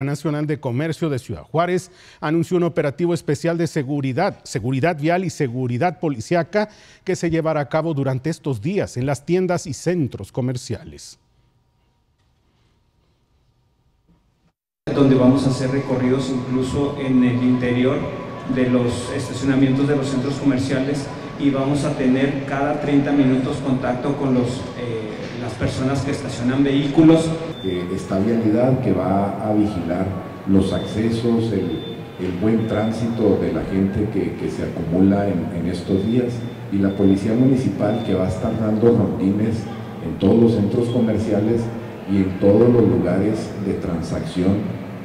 Nacional de Comercio de Ciudad Juárez anunció un operativo especial de seguridad, seguridad vial y seguridad policiaca que se llevará a cabo durante estos días en las tiendas y centros comerciales. Donde vamos a hacer recorridos incluso en el interior de los estacionamientos de los centros comerciales y vamos a tener cada 30 minutos contacto con los, eh, las personas que estacionan vehículos. esta vialidad que va a vigilar los accesos, el, el buen tránsito de la gente que, que se acumula en, en, estos días y la policía municipal que va a estar dando rondines en todos los centros comerciales y en todos los lugares de transacción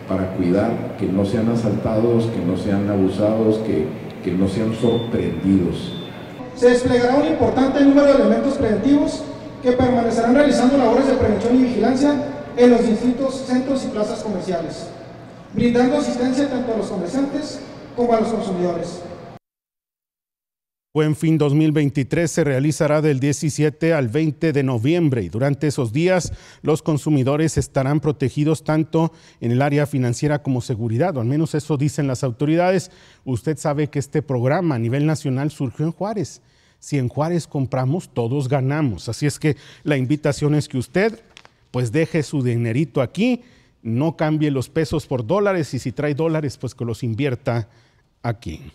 para cuidar que no sean asaltados, que no sean abusados, que, que no sean sorprendidos se desplegará un importante número de elementos preventivos que permanecerán realizando labores de prevención y vigilancia en los distintos centros y plazas comerciales, brindando asistencia tanto a los comerciantes como a los consumidores. Buen fin 2023 se realizará del 17 al 20 de noviembre y durante esos días los consumidores estarán protegidos tanto en el área financiera como seguridad, o al menos eso dicen las autoridades. Usted sabe que este programa a nivel nacional surgió en Juárez. Si en Juárez compramos, todos ganamos. Así es que la invitación es que usted pues deje su dinerito aquí, no cambie los pesos por dólares y si trae dólares pues que los invierta aquí.